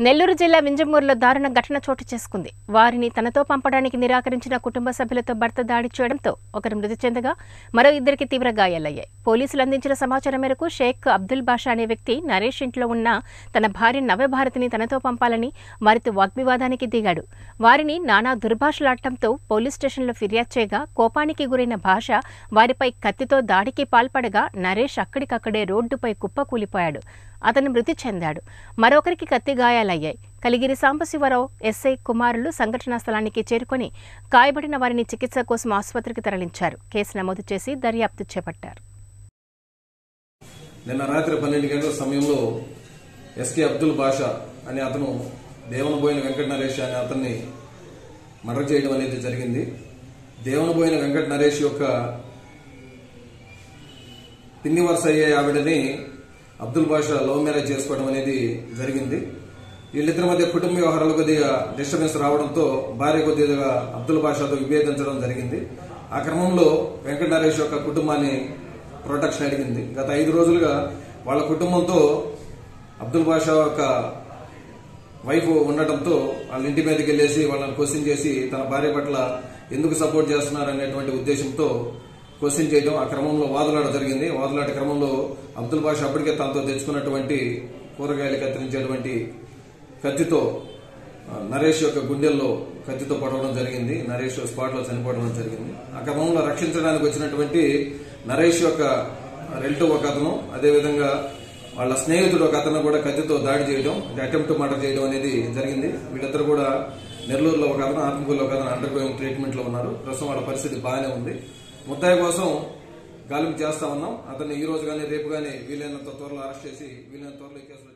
నెల్లూరు జిల్లా వింజమూరులో దారుణ ఘటన చోటు చేసుకుంది. వారిని తనతో పంపడానికి నిరాకరించిన కుటుంబ సభ్యులతో భర్త దాడి చేయడంతో ఒకరు మృతి చెందగా మరో ఇద్దరికి తీవ్ర గాయాలయ్యాయి. పోలీసులు అందించిన సమాచారం మేరకు షేక్ అబ్దుల్ బాషా అనే వ్యక్తి నరేష్ ఇంట్లో ఉన్న తన భార్య నవభారతిని తనతో పంపాలని వారితో వాగ్వివాదానికి దిగాడు. వారిని నానా దుర్భాషలాడటంతో పోలీస్ స్టేషన్లో ఫిర్యాదు చేయగా కోపానికి గురైన భాష వారిపై కత్తితో దాడికి పాల్పడగా నరేష్ అక్కడికక్కడే రోడ్డుపై కుప్పకూలిపోయాడు. అతను మృతి చెందాడు. మరొకరికి కత్తి గాయాలయ్యాయి. కలిగిరి సాంబశివరావు ఎస్ఐ కుమారులు సంఘటనా స్థలానికి చేరుకొని గాయపడిన వారిని చికిత్స కోసం ఆసుపత్రికి తరలించారు. కేసు నమోదు చేసి దర్యాప్తు చేపట్టారు. నిన్న రాత్రి పన్నెండు గంటల సమయంలో ఎస్కే అబ్దుల్ బాషా అనే అతను దేవనబోయిన వెంకట నరేష్ అనే అతన్ని మర్డర్ చేయడం అనేది జరిగింది. దేవనబోయిన వెంకట నరేష్ యొక్క పిన్ని వరుస అయ్యే ఆవిడని అబ్దుల్ బాషా లవ్ మ్యారేజ్ చేసుకోవడం అనేది జరిగింది. వీళ్ళిద్దరి మధ్య కుటుంబ వ్యవహారాలు కొద్దిగా డిస్టర్బెన్స్ రావడంతో భార్య కొద్దిగా అబ్దుల్ బాషాతో విభేదించడం జరిగింది. ఆ క్రమంలో వెంకట నరేష్ యొక్క కుటుంబాన్ని ప్రొటెక్షన్ అడిగింది. గత ఐదు రోజులుగా వాళ్ళ కుటుంబంతో అబ్దుల్ బాషా యొక్క వైఫ్ ఉండటంతో వాళ్ళ ఇంటి మీదకి వెళ్ళేసి వాళ్ళని క్వశ్చన్ చేసి తన భార్య పట్ల ఎందుకు సపోర్ట్ చేస్తున్నారు అనేటువంటి ఉద్దేశంతో క్వశ్చన్ చేయడం ఆ క్రమంలో వాదులాట జరిగింది. వాదులాట క్రమంలో అబ్దుల్ బాషా అప్పటికే తనతో తెచ్చుకున్నటువంటి కూరగాయలు కత్తిరించేటువంటి కత్తితో నరేష్ యొక్క గుండెల్లో కత్తితో పడవడం జరిగింది. నరేష్ స్పాట్లో చనిపోవడం జరిగింది. ఆ క్రమంలో రక్షించడానికి వచ్చినటువంటి నరేష్ యొక్క రెల్టివ్ ఒక అతను. అదేవిధంగా వాళ్ళ స్నేహితుడు ఒక అతను కూడా కత్తితో దాడి చేయడం అటెంప్ట్ మర్డర్ చేయడం అనేది జరిగింది. వీళ్ళిద్దరు కూడా నెల్లూరులో ఒక అతను ఆత్మకూరులో ఒక అతను అండర్ గోయింగ్ ట్రీట్మెంట్లో ఉన్నారు. ప్రస్తుతం వాళ్ళ పరిస్థితి బాగానే ఉంది. ముద్దాయి కోసం గాలింపు చేస్తా ఉన్నాం. అతన్ని ఈ రోజు కానీ రేపు కానీ వీలైనంత త్వరలో అరెస్ట్ చేసి వీలైనంత త్వరలో ఈ కేసులో